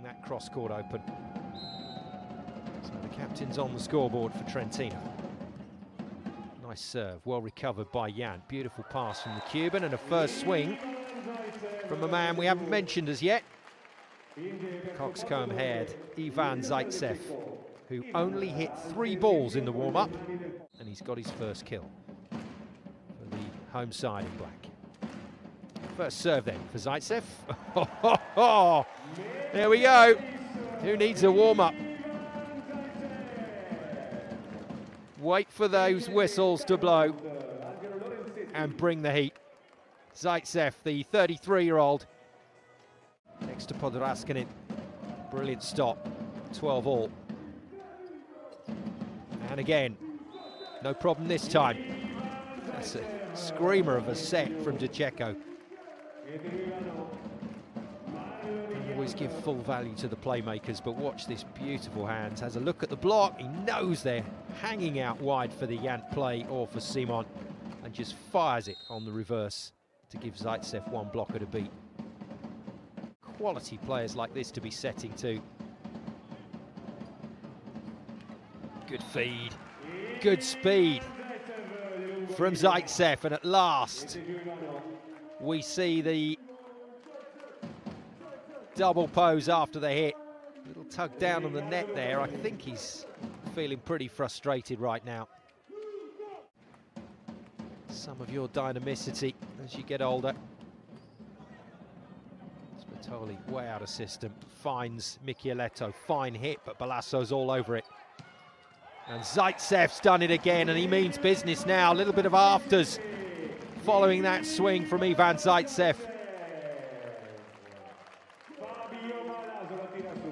cutting that cross court open. So the captain's on the scoreboard for Trentino. Nice serve, well recovered by Yant. Beautiful pass from the Cuban and a first swing from a man we haven't mentioned as yet. Coxcomb haired Ivan Zaytsev, who only hit three balls in the warm-up, and he's got his first kill for the home side in black. First serve then for Zaytsev. there we go. Who needs a warm-up? Wait for those whistles to blow and bring the heat. Zaytsev, the 33-year-old, next to Podrascanin. Brilliant stop, 12 all. And again, no problem this time. That's a screamer of a set from De Cecco. Always give full value to the playmakers, but watch this beautiful hands. Has a look at the block. He knows they're hanging out wide for the Yant play or for Simon, and just fires it on the reverse to give Zaytsev one blocker to beat. Quality players like this to be setting to. Good feed, good speed from Zaytsev, and at last we see the double pose after the hit. Little tug down on the net there. I think he's feeling pretty frustrated right now. Some of your dynamicity as you get older. Sbertoli way out of system. Finds Michieletto. Fine hit, but Balaso's all over it. And Zaytsev's done it again, and he means business now. A little bit of afters following that swing from Ivan Zaytsev.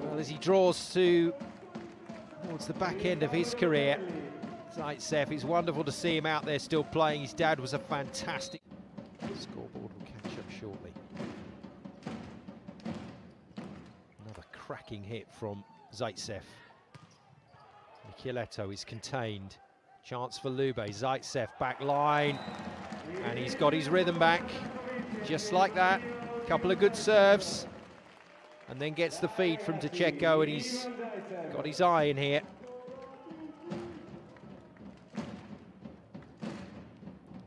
Well, as he draws to towards the back end of his career, Zaytsev, it's wonderful to see him out there still playing. His dad was a fantastic... Scoreboard will catch up shortly. Another cracking hit from Zaytsev. Michieletto is contained. Chance for Lube. Zaytsev back line. And he's got his rhythm back. Just like that. A Couple of good serves. And then gets the feed from De Cecco and he's got his eye in here.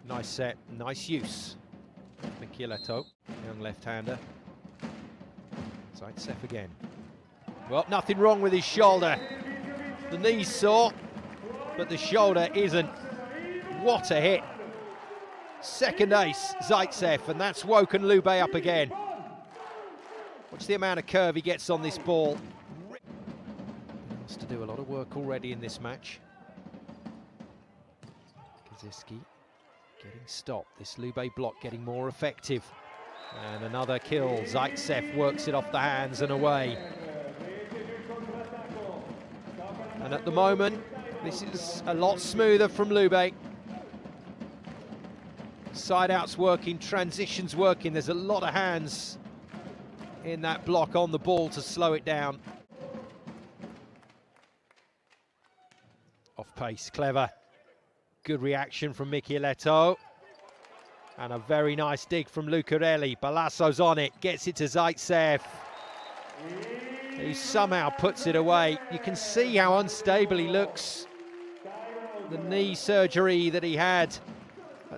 Nice set, nice use. Michieletto, young left-hander. Zaytsev again. Well, nothing wrong with his shoulder. The knee's sore, but the shoulder isn't. What a hit. Second ace, Zaytsev, and that's woken Lube up again. Watch the amount of curve he gets on this ball. Wants to do a lot of work already in this match. Kaziyski getting stopped. This Lube block getting more effective. And another kill. Zaytsev works it off the hands and away. And at the moment, this is a lot smoother from Lube. Side outs working, transitions working. There's a lot of hands in that block on the ball to slow it down. Off pace, clever. Good reaction from Michieletto. And a very nice dig from Lucarelli. Balaso's on it, gets it to Zaytsev. Who somehow puts it away. You can see how unstable he looks. The knee surgery that he had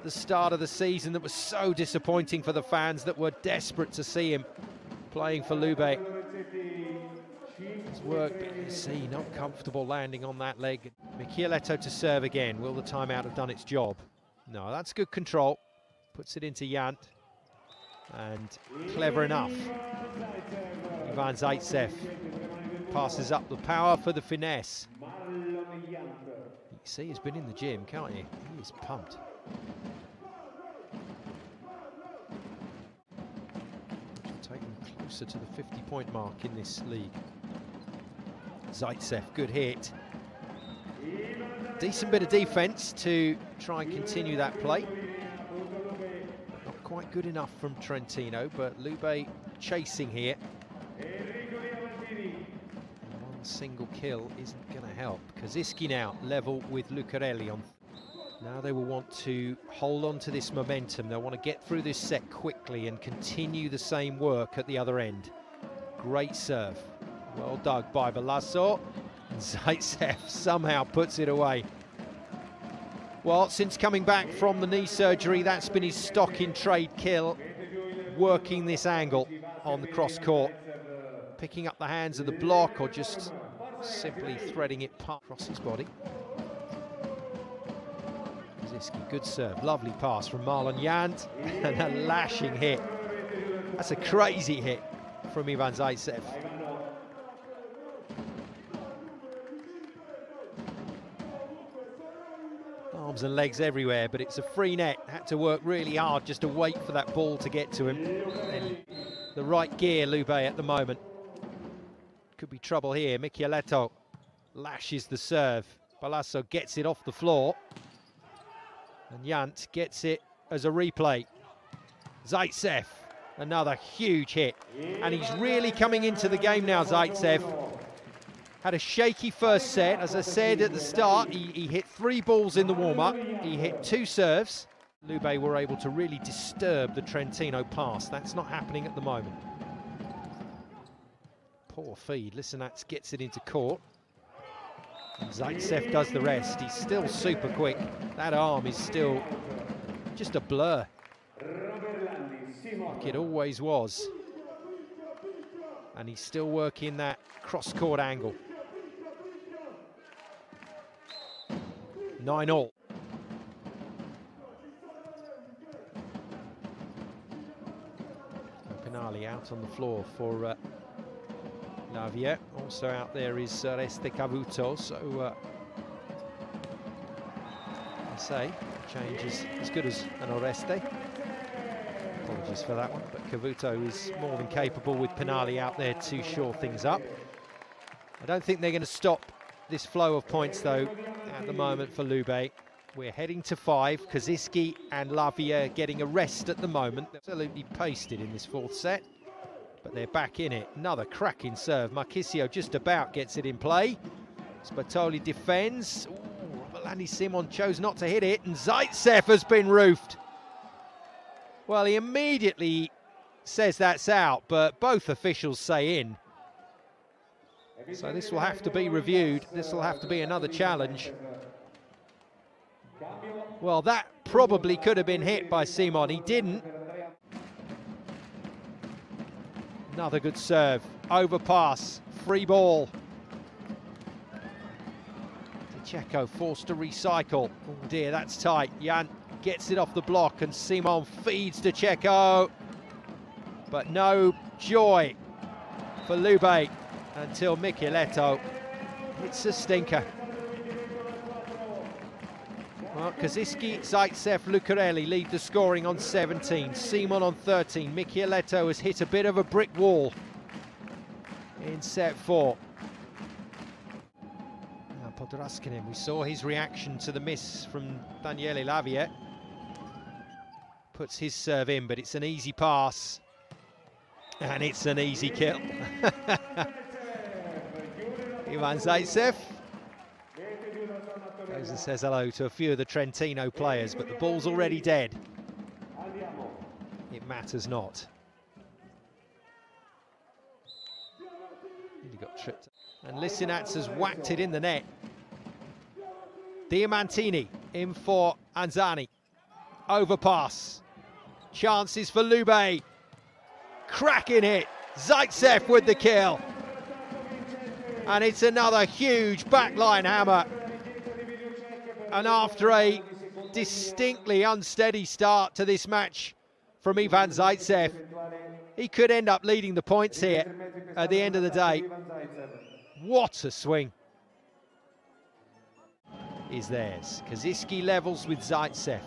the start of the season that was so disappointing for the fans that were desperate to see him playing for Lube. His work, but you see, not comfortable landing on that leg. Michieletto to serve again. Will the timeout have done its job? No, that's good control. Puts it into Yant. And clever enough. Ivan Zaytsev passes up the power for the finesse. You see, he's been in the gym, can't he? He's pumped. Take them closer to the 50-point mark in this league. Zaytsev, good hit. Decent bit of defence to try and continue that play. Not quite good enough from Trentino, but Lube chasing here. One single kill isn't going to help. Kaziyski now level with Lucarelli on. Now they will want to hold on to this momentum. They'll want to get through this set quickly and continue the same work at the other end. Great serve. Well dug by Balaso. Zaytsev somehow puts it away. Well, since coming back from the knee surgery, that's been his stock in trade kill, working this angle on the cross court, picking up the hands of the block or just simply threading it across his body. Good serve, lovely pass from Marlon Yant, and a lashing hit. That's a crazy hit from Ivan Zaytsev. arms and legs everywhere, but it's a free net. Had to work really hard just to wait for that ball to get to him. The right gear, Lube at the moment. Could be trouble here. Michieletto lashes the serve. Balaso gets it off the floor. And Yant gets it as a replay. Zaytsev, another huge hit. And he's really coming into the game now, Zaytsev. Had a shaky first set. As I said at the start, he, he hit three balls in the warm-up. He hit two serves. Lube were able to really disturb the Trentino pass. That's not happening at the moment. Poor feed. Lisinac gets it into court. Zaytsev does the rest. He's still super quick. That arm is still just a blur. Like it always was. And he's still working that cross-court angle. 9 all. Pinali out on the floor for uh, Lavia. Also out there is uh, Reste Cavuto. So uh, I say change is as good as an Oreste. Apologies for that one, but Cavuto is more than capable with Pinali out there to shore things up. I don't think they're going to stop this flow of points though at the moment for Lube. We're heading to five. Kaziyski and Lavia getting a rest at the moment. Absolutely pasted in this fourth set, they're back in it. Another cracking serve. Marchisio just about gets it in play. Sbertoli defends. Landy Simon chose not to hit it, and Zaytsev has been roofed. Well, he immediately says that's out, but both officials say in. So this will have to be reviewed. This will have to be another challenge. Well, that probably could have been hit by Simon. He didn't. Another good serve. Overpass. Free ball. Checo forced to recycle. Oh dear, that's tight. Yant gets it off the block and Simon feeds to Checo. But no joy for Lube until Michieletto. It's a stinker. Well, Kaziyski, Zaytsev, Lucarelli lead the scoring on 17. Simon on 13. Michieletto has hit a bit of a brick wall in set four. Now we saw his reaction to the miss from Daniele Lavia. Puts his serve in, but it's an easy pass. And it's an easy kill. Ivan Zaytsev goes and says hello to a few of the Trentino players, but the ball's already dead. It matters not. He got tripped. And Lisinac has whacked it in the net. Diamantini in for Anzani. Overpass. Chances for Lube. Cracking it. Zaytsev with the kill and it's another huge backline hammer. And after a distinctly unsteady start to this match from Ivan Zaytsev, he could end up leading the points here at the end of the day. What a swing is theirs. Kaziyski levels with Zaytsev.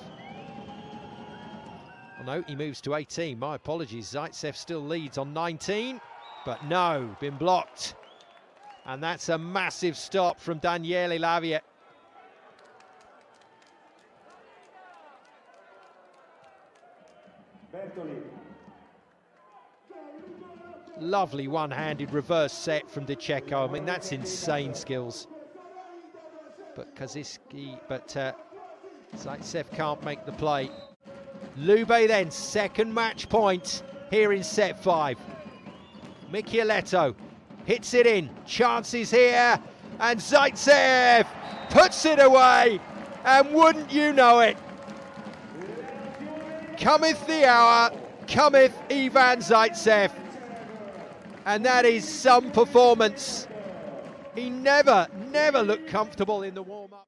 Oh no, he moves to 18. My apologies. Zaytsev still leads on 19, but no, been blocked. And that's a massive stop from Daniele Lavia. Lovely one-handed reverse set from De Cecco. I mean, that's insane skills. But Kaziyski, but uh, Zaytsev can't make the play. Lube then, second match point here in set five. Michieletto hits it in, chances here, and Zaytsev puts it away, and wouldn't you know it, cometh the hour, cometh Ivan Zaytsev, and that is some performance. He never, never looked comfortable in the warm-up.